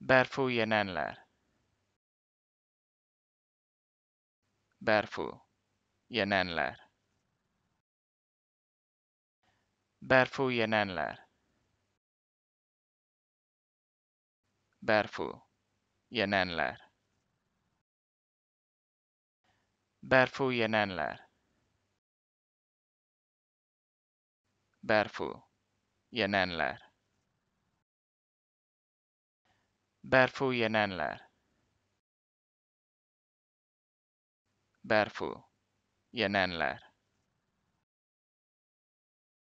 Bareful jelen ler. Bareful jelen ler. Bareful jelen ler. Bareful jelen ler. Bareful jelen ler. Bareful jelen ler. Berfújje Nenler. Berfú. Jenenler.